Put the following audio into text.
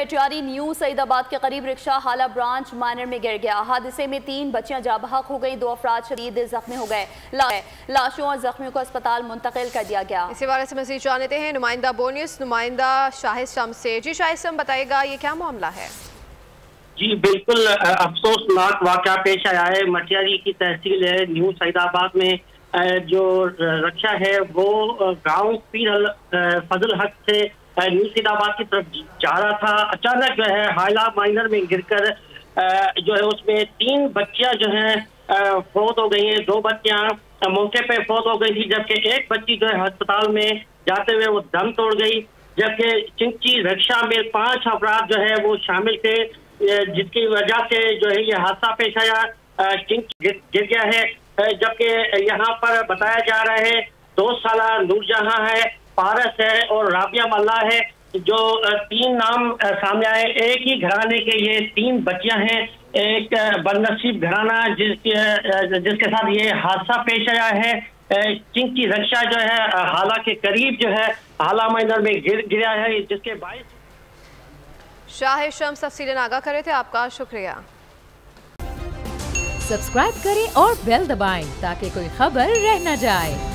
पेटियारी new Saidabad के करीब rickshaw हाला ब्रांच माइनर में गिर गया। हादसे में तीन बच्चियाँ जाबहक हो गई दो अफराद शदीद जख्मी हो गए। ला, लाशों और जख्मियों को अस्पताल मुंतकिल कर दिया गया। इसी बारे से मजीद जानते हैं। नुमाइंदा बोनियस नुमाइंदा शाहिद शम से जी शाहिद शम बताएगा ये क्या मामला है? जी बिल्कुल अफसोसनाक वाक़ पेश आया है। मटियारी की तहसील है न्यू सईदाबाद में। जो रक्षा है वो गाँव पीर फजल हक से न्यू सैदाबाद की तरफ़ जा रहा था। अचानक जो है, हाइला माइनर में गिरकर जो है उसमें तीन बच्चियाँ जो है फौत हो गई हैं। दो बच्चियाँ मौके पे फौत हो गई थी, जबकि एक बच्ची जो है अस्पताल में जाते हुए वो दम तोड़ गई, जबकि चिंची रक्षा में पाँच अफराद जो है वो शामिल थे जिसकी वजह से जो है ये हादसा पेश आया। चिंच गिर गया है। जबकि यहाँ पर बताया जा रहा है, दो साल नूरजहां है पारस है और राबिया मल्ला है जो तीन नाम सामने आए। एक ही घराने के ये तीन बच्चियाँ हैं। एक बदनसीब घराना जिसके जिसके साथ ये हादसा पेश आया है। चिंकी रक्षा जो है हाला के करीब जो है हाला मैदान में गिर गिरा है जिसके बाईस शाह शम्स तफसील आगा करे थे। आपका शुक्रिया। सब्सक्राइब करें और बेल दबाएँ ताकि कोई खबर रह न जाए।